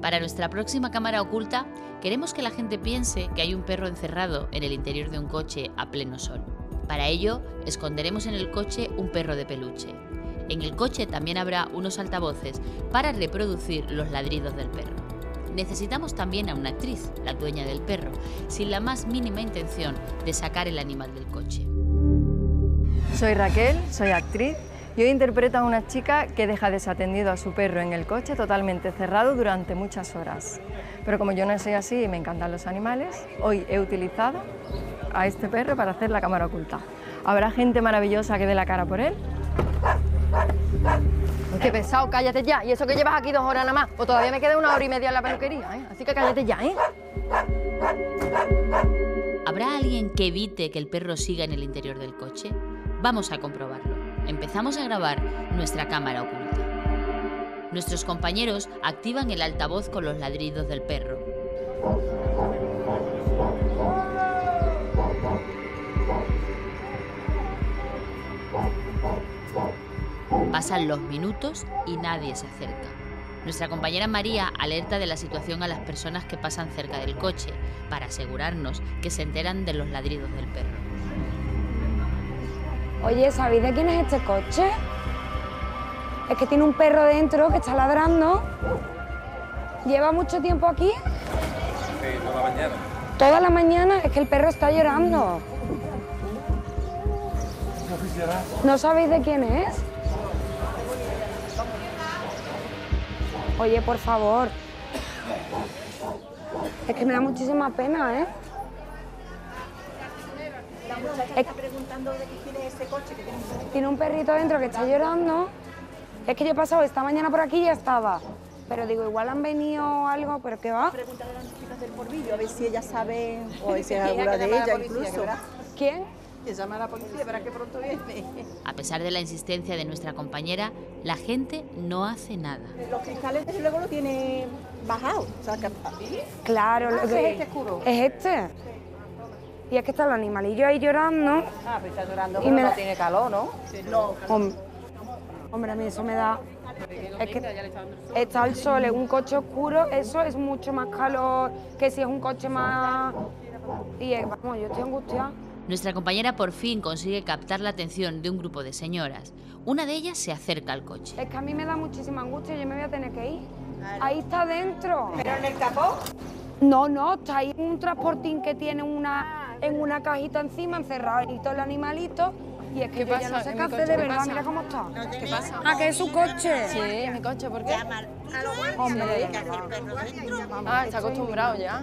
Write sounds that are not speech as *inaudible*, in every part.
Para nuestra próxima cámara oculta, queremos que la gente piense que hay un perro encerrado en el interior de un coche a pleno sol. Para ello, esconderemos en el coche un perro de peluche. En el coche también habrá unos altavoces para reproducir los ladridos del perro. Necesitamos también a una actriz, la dueña del perro, sin la más mínima intención de sacar el animal del coche. Soy Raquel, soy actriz y hoy interpreto a una chica que deja desatendido a su perro en el coche totalmente cerrado durante muchas horas. Pero como yo no soy así y me encantan los animales, hoy he utilizado a este perro para hacer la cámara oculta. ¿Habrá gente maravillosa que dé la cara por él? Qué pesado, cállate ya. Y eso que llevas aquí dos horas nada más. O todavía me queda una hora y media en la peluquería, ¿eh? Así que cállate ya, ¿eh? ¿Habrá alguien que evite que el perro siga en el interior del coche? Vamos a comprobarlo. Empezamos a grabar nuestra cámara oculta. Nuestros compañeros activan el altavoz con los ladridos del perro. Pasan los minutos y nadie se acerca. Nuestra compañera María alerta de la situación a las personas que pasan cerca del coche para asegurarnos que se enteran de los ladridos del perro. Oye, ¿sabéis de quién es este coche? Es que tiene un perro dentro que está ladrando. ¿Lleva mucho tiempo aquí? Sí, toda la mañana. Toda la mañana es que el perro está llorando. ¿No sabéis de quién es? Oye, por favor. Es que me da muchísima pena, ¿eh? Es- Tiene un perrito dentro que está llorando. Es que yo he pasado esta mañana por aquí y ya estaba. Pero digo, igual han venido algo, pero ¿qué va? Pregúntale a las chicas del por vídeo a ver si ellas saben *laughs* o si es alguna de ellas incluso. ¿Quién? Que llama a la policía, verás que pronto viene. A pesar de la insistencia de nuestra compañera, la gente no hace nada. Los cristales desde luego lo tiene bajado. O sea, que... Claro, lo Ah, que- ¿es este oscuro? Es este. Y es que está el animalillo ahí llorando. Ah, pero está llorando, Y pero me no da- tiene calor, ¿no? No. Hom- Hombre, a mí eso me da. Es que está el sol en un coche oscuro, eso es mucho más calor que si es un coche más. Y es- vamos, yo estoy angustiada. Nuestra compañera por fin consigue captar la atención de un grupo de señoras. Una de ellas se acerca al coche. Es que a mí me da muchísima angustia, yo me voy a tener que ir. Ahí está dentro. ¿Pero en el capó? No, no, está ahí en un transportín que tiene una, en una cajita encima, encerrado ahí todo el animalito. Y es que yo ya no sé qué hacer, de verdad, mira cómo está. ¿Qué pasa? Ah, que es su coche. Sí, mi coche, ¿por qué? Hombre, Ah, está acostumbrado ya.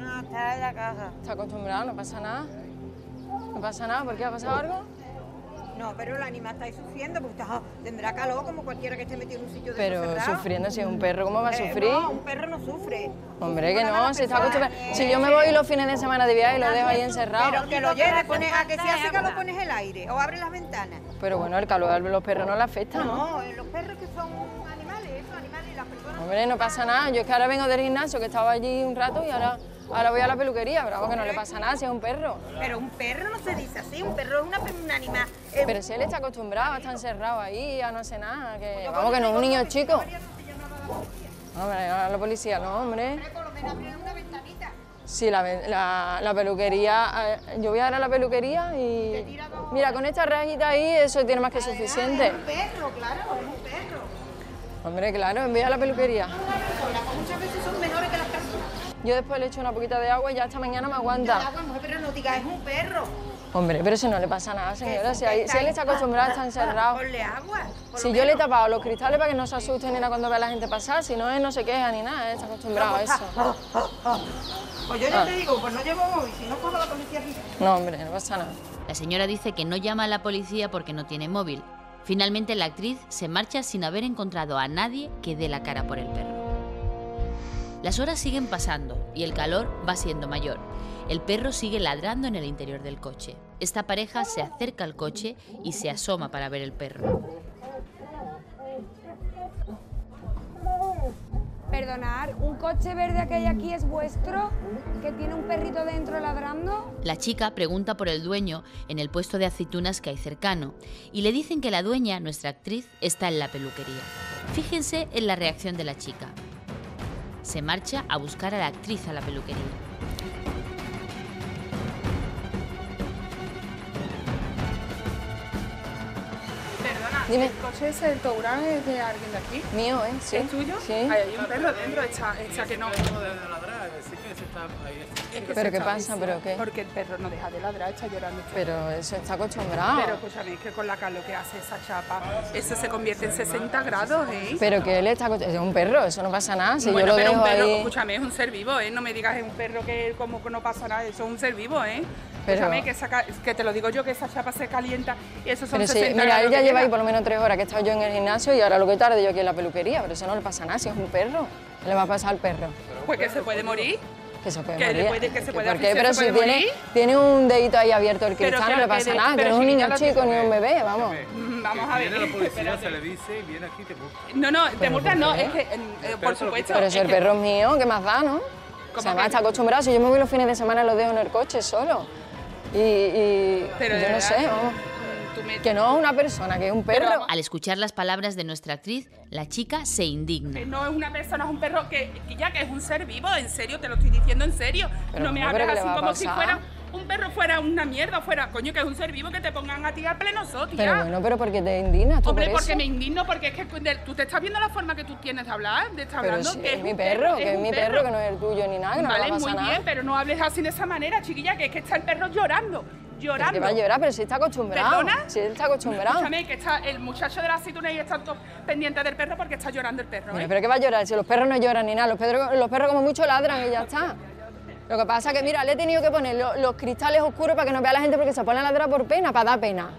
No, está en la caja. Está acostumbrado, no pasa nada. No pasa nada, ¿por qué? ¿Ha pasado algo? No, pero el animal está ahí sufriendo porque está- tendrá calor como cualquiera que esté metido en un sitio de Pero sufriendo, si es un perro, ¿cómo va a Eh, sufrir? No, un perro no sufre. Hombre, que no, si está acostumbrado. Si yo me voy los fines de semana de viaje y lo dejo ahí encerrado. Pero que lo lleves, pones, a que si hace calor pones el aire o abres las ventanas. Pero bueno, el calor a los perros no le afecta, ¿no? No, eh, los perros que son animales, esos animales y las personas. Hombre, no pasa nada. Yo es que ahora vengo del gimnasio, que estaba allí un rato y ahora, ahora voy a la peluquería. Vamos, que no le pasa nada si es un perro. Pero un perro no se dice así, un perro es una, un animal. eh, Pero si él está acostumbrado, está encerrado ahí, ya no hace nada. Que, vamos, que no es un niño chico. Hombre, a la policía, no, hombre. por lo menos abrir una ventanita. Sí, la, la, la peluquería, eh, yo voy a ir a la peluquería y... Mira, con esta rayita ahí, eso tiene más que suficiente. Es un perro, claro, es un perro. Hombre, claro, voy a la peluquería. Las personas muchas veces son mejores que las personas. Yo después le echo una poquita de agua y ya hasta mañana me aguanta. agua, mujer, pero no digas, es un perro. Hombre, pero si no le pasa nada, señora, si, ahí- si él está acostumbrado, está encerrado. Ponle agua. por Si yo le he tapado los cristales para que no se asusten ni nada cuando ve a la gente pasar, si no, él no se queja ni nada, él está acostumbrado a eso. Pues yo ya te digo, pues no llevo móvil, si no cojo la policía aquí. No, hombre, no pasa nada. La señora dice que no llama a la policía porque no tiene móvil. Finalmente la actriz se marcha sin haber encontrado a nadie que dé la cara por el perro. Las horas siguen pasando y el calor va siendo mayor. El perro sigue ladrando en el interior del coche. Esta pareja se acerca al coche y se asoma para ver el perro. Perdonar, ¿un coche verde que hay aquí es vuestro? ¿Que tiene un perrito dentro ladrando? La chica pregunta por el dueño en el puesto de aceitunas que hay cercano y le dicen que la dueña, nuestra actriz, está en la peluquería. Fíjense en la reacción de la chica. Se marcha a buscar a la actriz a la peluquería. Perdona, Dime. ¿el coche ese del Tourán es de alguien de aquí? Mío, ¿eh? Sí. ¿Es tuyo? Sí. Ahí hay un perro dentro, echa, echa que no. Es que Pero ¿qué pasa? ¿Pero qué? Porque el perro no deja de ladrar, está llorando. Pero eso está acostumbrado. Pero escúchame, es que con la calor que hace esa chapa, eso se convierte en 60 grados, ¿eh? Pero que él está acostumbrado. Es un perro, eso no pasa nada. Si bueno, yo lo pero dejo un perro, ahí. escúchame, es un ser vivo, ¿eh? No me digas es un perro que como que no pasa nada, eso es un ser vivo, ¿eh? Pero- Escúchame, que, esa que te lo digo yo, que esa chapa se calienta y eso son Pero sí, 60 mira, él ya lleva ahí por lo menos tres horas que he estado yo en el gimnasio y ahora lo que tarde yo aquí en la peluquería, pero eso no le pasa nada, si es un perro. ¿Qué le va a pasar al perro? Pues que se puede morir. Que se puede Que le morir. puede- que se puede ¿Por qué? Pero se si puede tiene, tiene un dedito ahí abierto el cristal, no le pasa nada, que pero no es un niño chico ni un bebé, vamos. Vamos a ver. Viene la policía, se le dice y viene aquí y te busca. No, no, te multan no, es que, eh, por supuesto. Pero si es el perro es mío, ¿qué más da, no? O ¿Cómo sea, además está acostumbrado, si yo me voy los fines de semana lo dejo en el coche solo. Y, y Pero yo no verdad, sé, vamos. Que no es una persona, que es un perro. Al escuchar las palabras de nuestra actriz, la chica se indigna. que no es una persona, es un perro que, que ya que es un ser vivo, en serio, te lo estoy diciendo en serio. Pero no me no, hables pero ¿qué le así a como si fuera un perro fuera una mierda, fuera, coño, que es un ser vivo que te pongan a ti al pleno sol, tía. Pero bueno, pero porque te indignas tú Hombre, por porque eso? me indigno, porque es que tú te estás viendo la forma que tú tienes de hablar, de estar Pero hablando. si que es mi perro, que es mi perro, que no es el tuyo ni nada, que no le Vale, va a pasar muy nada. bien, pero no hables así de esa manera, chiquilla, que es que está el perro llorando, llorando. que va a llorar, pero si está acostumbrado. ¿Perdona? Si él está acostumbrado. Escúchame, que está el muchacho de la aceituna y está pendiente del perro porque está llorando el perro. Mira, ¿eh? pero que va a llorar, si los perros no lloran ni nada, los perros, los perros como mucho ladran y ya está. Lo que pasa es que, mira, le he tenido que poner lo- los cristales oscuros para que no vea la gente porque se pone a ladrar por pena, para dar pena.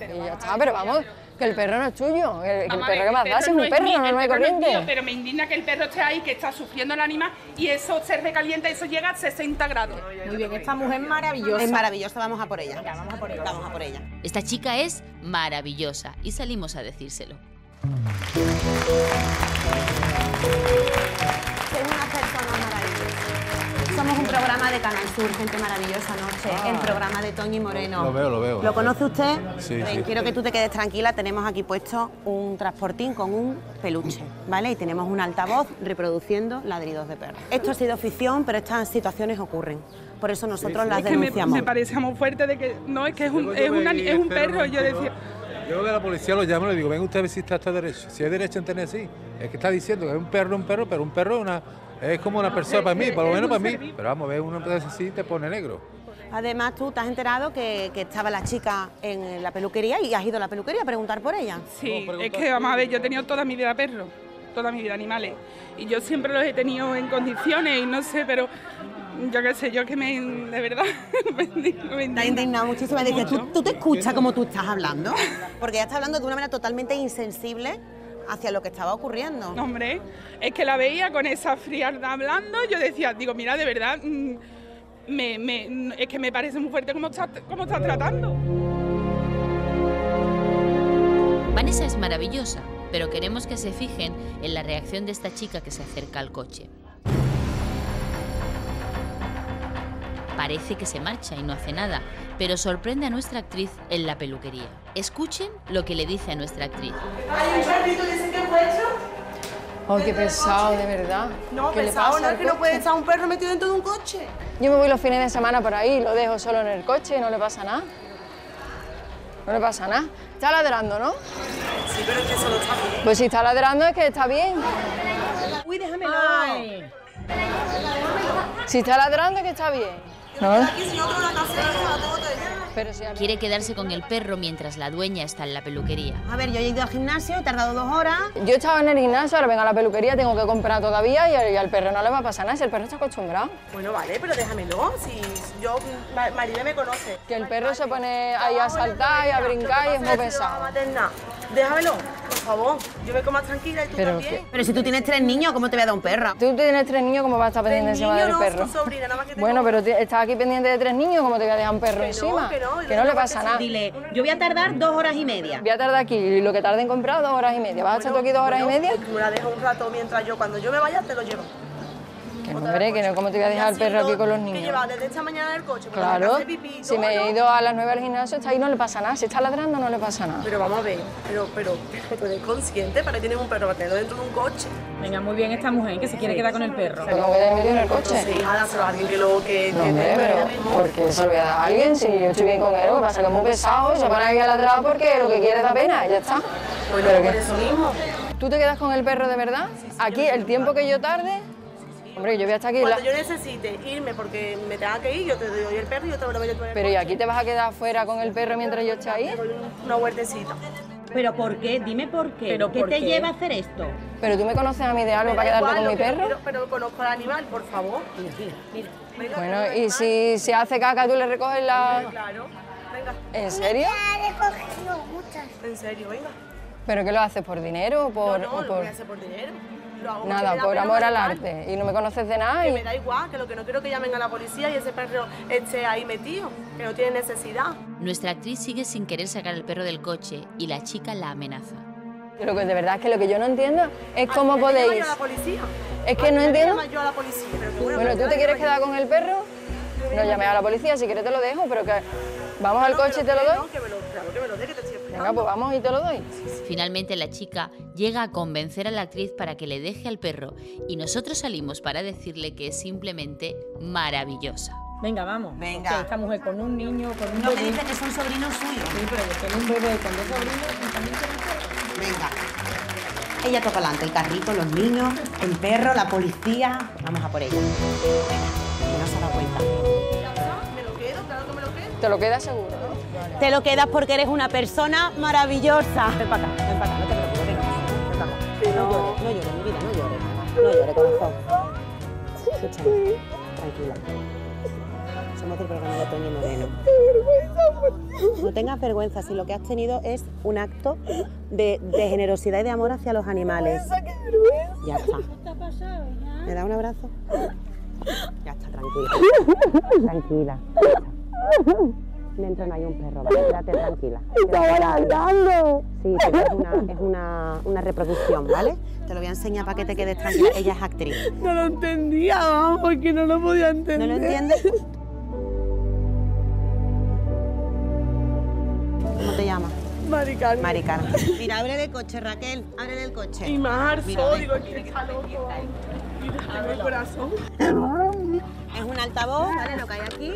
y ya está, pero vamos, que el perro no es tuyo, que, que el a perro que más el da es un no perro, no, el es corriente. mío, pero me indigna que el perro esté ahí, que está sufriendo el animal y eso se recalienta y eso llega a 60 grados. Muy bien, esta mujer maravillosa. Es maravillosa, vamos a por ella. vamos a por ella. Vamos a por ella. Esta chica es maravillosa y salimos a decírselo. Somos un programa de Canal Sur, gente maravillosa noche, el programa de Toñi Moreno. Lo veo, lo veo. ¿Lo conoce usted? Sí, Ven, sí. Quiero que tú te quedes tranquila, tenemos aquí puesto un transportín con un peluche, ¿vale? Y tenemos un altavoz reproduciendo ladridos de perro. Esto ha sido ficción, pero estas situaciones ocurren. Por eso nosotros las Es que me, denunciamos. me parecía muy fuerte de que no, es que es un, es una- veí es un perro. Yo decía, Yo de la policía lo llamo y le digo, venga usted a ver si está esto derecho. Si hay derecho en tener así. Es que está diciendo que es un perro, un perro, pero un perro es, una, es como una persona para mí, por lo menos para mí. Pero vamos, ver uno empieza así y te pone negro. Además, tú te has enterado que, que estaba la chica en la peluquería y has ido a la peluquería a preguntar por ella. sí, es que vamos a ver, yo he tenido toda mi vida perros, toda mi vida animales. Y yo siempre los he tenido en condiciones y no sé, pero yo qué sé, yo que me, de verdad, *laughs* me indigno, me indignado muchísimo. y Dices, ¿tú, tú te escuchas como tú estás hablando? Porque ella está hablando de una manera totalmente insensible hacia lo que estaba ocurriendo. Hombre, es que la veía con esa frialdad hablando, yo decía, digo, mira, de verdad, mm, me, me- es que me parece muy fuerte cómo está, cómo está tratando. Vanessa es maravillosa, pero queremos que se fijen en la reacción de esta chica que se acerca al coche. Parece que se marcha y no hace nada, pero sorprende a nuestra actriz en la peluquería. Escuchen lo que le dice a nuestra actriz. Oh, qué pesado, de verdad. No, ¿Qué le pesado, pasa no que no puede estar un perro metido dentro de un coche. Yo me voy los fines de semana por ahí, lo dejo solo en el coche y no le pasa nada. No le pasa nada. Está ladrando, ¿no? Sí, pero es que solo está bien. Pues si está ladrando es que está bien. Uy, déjamelo. Si está ladrando es que está bien. ¿No? Aquí si no tengo la casera, la tengo todo. Pero si a mí- Quiere quedarse con el perro mientras la dueña está en la peluquería. A ver, yo he ido al gimnasio, he tardado dos horas. Yo estaba en el gimnasio, ahora vengo a la peluquería, tengo que comprar todavía y, al- y al perro no le va a pasar nada, si el perro está acostumbrado. Bueno, vale, pero déjamelo. Si yo, Ma- Maribel me conoce. Que el perro se pone ahí a saltar y a brincar y es muy pesado. Déjamelo, favor. Yo me como más tranquila y tú Pero también. Pero si tú tienes tres niños, ¿cómo te voy a dar un perro? Tú tienes tres niños, ¿cómo vas a estar pendiente Tres encima niños del no, perro? son sobrinas, nada más que tengo Bueno, pero estás aquí pendiente de tres niños, ¿cómo te voy a dejar un perro Que no, encima? que no, le que pasa nada. Dile, yo voy a tardar dos horas y media. Voy a tardar aquí, y lo que tarde en comprar, dos horas y media. ¿Vas a estar tú aquí dos horas y media? pues tú me la dejas un rato mientras yo, cuando yo me vaya, te lo llevo. Que no, hombre, que no, ¿cómo te voy a dejar el perro aquí con los Que niños? lleva desde esta mañana en el coche. porque la Claro, pipí si me he ido a las 9 al gimnasio, está ahí no le pasa nada. Si está ladrando, no le pasa nada. Pero vamos a ver, pero, pero, tú eres consciente para que tienes un perro para tenerlo dentro de un coche. Venga, muy bien esta mujer que se quiere quedar con el perro. Pero ¿cómo voy a meter en el coche? Sí, a alguien que lo que. No, que- hombre, pero ¿por qué se lo voy a dar a alguien si yo estoy bien con él? Lo que pasa es que es muy pesado y se pone ahí a ladrar porque lo que quiere da pena y ya está. Bueno, Pero por que- eso mismo. ¿Tú te quedas con el perro de verdad? Aquí, el tiempo que yo tarde... Hombre, yo voy a estar aquí... la- Cuando yo necesite irme porque me tenga que ir, yo te doy el perro y yo te lo doy tú en el Pero ¿y aquí te vas a quedar fuera con el perro mientras yo esté ahí? Una huertecita. ¿Pero por qué? Dime por qué. ¿Pero ¿Qué por te qué? lleva a hacer esto? ¿Pero tú me conoces a mí de algo para da quedarte igual con mi que perro? quiero, pero conozco al animal, por favor. Venga, Bueno, y si se hace caca, tú le recoges la... Claro. Venga. ¿En serio? En serio, venga. ¿Pero qué lo haces? ¿por dinero o por...? no, no, o lo por- voy a hacer por dinero. Lo hago Nada, me da por pena amor al arte. Y no me conoces de nada Que y... me da igual, que lo que no quiero es que llamen a la policía y ese perro esté ahí metido, que no tiene necesidad. Nuestra actriz sigue sin querer sacar el perro del coche y la chica la amenaza. Lo que de verdad es que lo que yo no entiendo es cómo final llamo podéis... yo a la policía. Es que Al no entiendo... yo a la policía, pero que bueno, Bueno, ¿tú te quieres quedar con el perro? No llames a la policía, si quieres te lo dejo, pero que... Vamos al coche y te lo doy. No, que me lo, claro que me lo dé, que te. Venga, pues vamos y te lo doy. Finalmente la chica llega a convencer a la actriz para que le deje al perro y nosotros salimos para decirle que es simplemente maravillosa. Venga, vamos. Venga. Esta mujer con un niño, con un No me bebé. dices que son sobrinos suyos. Sí, pero que tiene un bebé con dos sobrinos y también tiene un perro. Venga. Ella toca adelante, el carrito, los niños, el perro, la policía. Vamos a por ella. Venga, que no se da cuenta. Te lo quedas seguro, ¿no? Te lo quedas porque eres una persona maravillosa. Ven para acá, ven para acá, no te preocupes, venga. Ven para acá. No llores, no llores, mi vida, no llores. No llores, corazón. Escúchame, tranquila. Somos del programa de Toño Moreno. No tengas vergüenza si lo que has tenido es un acto de, de generosidad y de amor hacia los animales. Ya está. ¿Me da un abrazo? *laughs* Ya está, tranquila. Tranquila. *laughs* Dentro no hay un perro, ¿vale? Quédate tranquila. Estaba largando. Sí, pero es, una, es una, una reproducción, ¿vale? Te lo voy a enseñar para que te quedes tranquila. Ella es actriz. No lo entendía, vamos, que no lo podía entender. ¿No lo entiendes? ¿Cómo te llamas? Maricarmen. Maricana. Mira, ábrele el coche, Raquel. Ábrele el coche. Y más Mira, arzo, digo, que está loco. Mira, tengo el corazón. *laughs* Es un altavoz, ¿vale? Lo que hay aquí.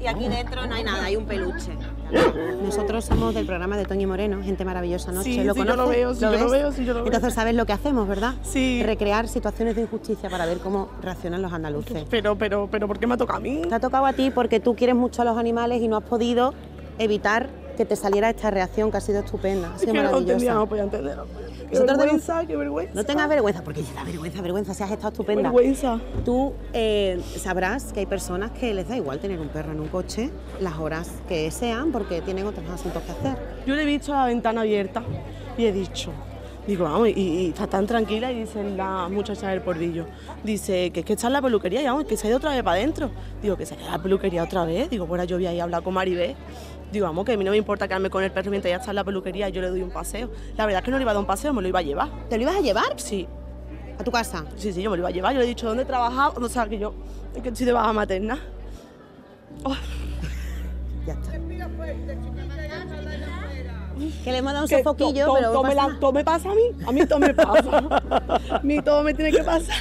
Y aquí dentro no hay nada, hay un peluche. Nosotros somos del programa de Toñi Moreno, Gente Maravillosa Noche. Sí, ¿Lo sí, yo lo veo, sí, yo lo veo, sí, yo lo veo. Entonces sabes lo que hacemos, ¿verdad? Sí. Recrear situaciones de injusticia para ver cómo reaccionan los andaluces. Pero, pero, pero, ¿por qué me ha tocado a mí? Te ha tocado a ti porque tú quieres mucho a los animales y no has podido evitar que te saliera esta reacción que ha sido estupenda. Ha Es sido que no lo entendía, maravillosa. no podía entenderlo. Qué Nosotros vergüenza, qué vergüenza. No tengas vergüenza, porque da vergüenza, vergüenza, si has estado estupenda. Vergüenza. Tú eh, sabrás que hay personas que les da igual tener un perro en un coche las horas que sean porque tienen otros asuntos que hacer. Yo le he visto la ventana abierta y he dicho, digo, vamos, y, y está tan tranquila y dice la muchacha del pordillo, dice que es que está en la peluquería y vamos, que se ha ido otra vez para adentro. Digo, que se ha ido a la peluquería otra vez. Digo, ahora yo voy a ir a hablar con Maribel. Digo, vamos, que a mí no me importa quedarme con el perro mientras ella está en la peluquería y yo le doy un paseo. La verdad es que no le iba a dar un paseo, me lo iba a llevar. ¿Te lo ibas a llevar? Sí, ¿A tu casa? sí, sí, yo me lo iba a llevar. Yo le he dicho, ¿dónde trabajaba? O sea, que yo, que estoy de baja materna. Oh, Ya está. Que le hemos dado un que sofoquillo, to- to- pero no todo me pasa la- me pasa a mí, a mí todo me pasa. *laughs* a mí todo me tiene que pasar.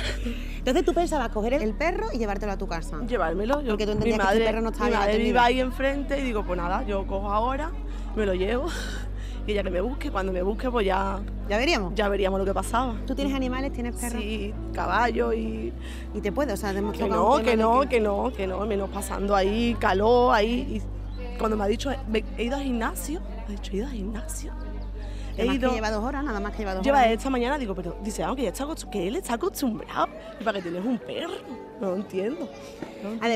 Entonces tú pensabas coger el perro y llevártelo a tu casa. Llevármelo. Yo, Porque tú mi entendías que madre, perro no estaba mi madre vive ahí enfrente y digo, pues nada, yo cojo ahora, me lo llevo *laughs* y ella que me busque. Cuando me busque, pues ya, ¿Ya veríamos? ya veríamos lo que pasaba. ¿Tú tienes animales? ¿Tienes perros? Sí, caballo y... Y te puede, o sea, hemos Que no, que no, que no, que no, menos pasando ahí, calor ahí. Y cuando me ha dicho, "Ve- he ido al gimnasio, ha dicho, he ido al gimnasio. He Además que ido, lleva dos horas, nada más que lleva dos lleva horas. esta mañana, digo, pero dice, ah, que, ya está, que él está acostumbrado. Y para que tienes un perro, no lo entiendo.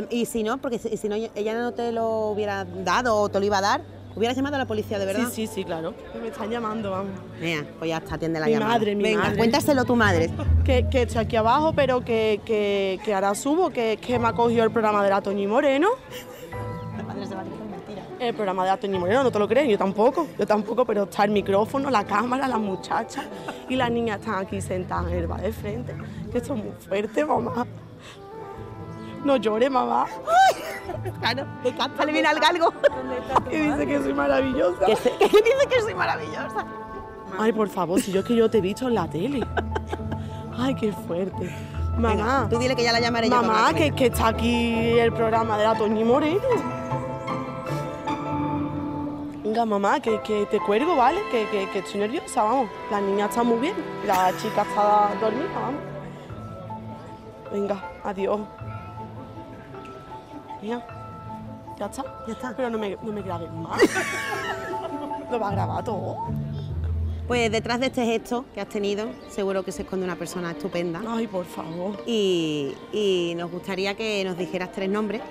Y si no, porque si, si no ella no te lo hubiera dado o te lo iba a dar, hubieras llamado a la policía, de verdad. Sí, sí, sí, claro. Me están llamando, vamos. Mira, pues ya está, atiende la Mi llamada. madre, mi Venga, madre. cuéntaselo tu madre. *laughs* Que, que estoy aquí abajo, pero que, que, que ahora subo, que, que me ha cogido el programa de la Toñi Moreno. El programa de Antonio Moreno, no te lo crees, yo tampoco, yo tampoco, pero está el micrófono, la cámara, las muchachas y las niñas están aquí sentadas en el bar de frente. Que esto es muy fuerte, mamá. No llores, mamá. Claro, te canta el al galgo. Y dice que soy maravillosa. Que, se- *laughs* que dice que soy maravillosa. Ay, por favor, si yo es que yo te he visto en la tele. Ay, qué fuerte. Mamá. Venga, tú dile que ya la llamaré yo Mamá, hablar con que, que está aquí el programa de la Toñi Moreno. Venga, mamá, que, que te cuelgo, ¿vale? Que, que, que estoy nerviosa, vamos. La niña está muy bien, la chica está dormida, vamos. Venga, adiós. Mira, ya está. Ya está. Pero no me, no me grabes más. *laughs* Lo va a grabar todo. Pues detrás de este gesto que has tenido, seguro que se esconde una persona estupenda. Ay, por favor. Y, y nos gustaría que nos dijeras tres nombres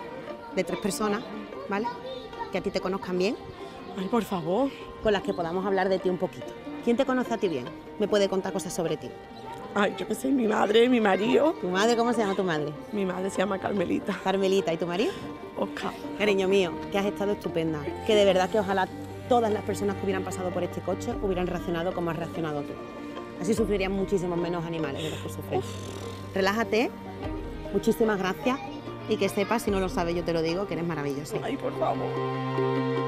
de tres personas, ¿vale? Que a ti te conozcan bien. Ay, por favor. Con las que podamos hablar de ti un poquito. ¿Quién te conoce a ti bien? Me puede contar cosas sobre ti. Ay, yo qué sé, mi madre, mi marido. ¿Tu madre cómo se llama tu madre? Mi madre se llama Carmelita. Carmelita. ¿Y tu marido? Oscar. Cariño mío, que has estado estupenda. Que de verdad que ojalá todas las personas que hubieran pasado por este coche hubieran reaccionado como has reaccionado tú. Así sufrirían muchísimos menos animales de los que sufren. Relájate, muchísimas gracias y que sepas, si no lo sabes yo te lo digo, que eres maravillosa. Ay, por favor.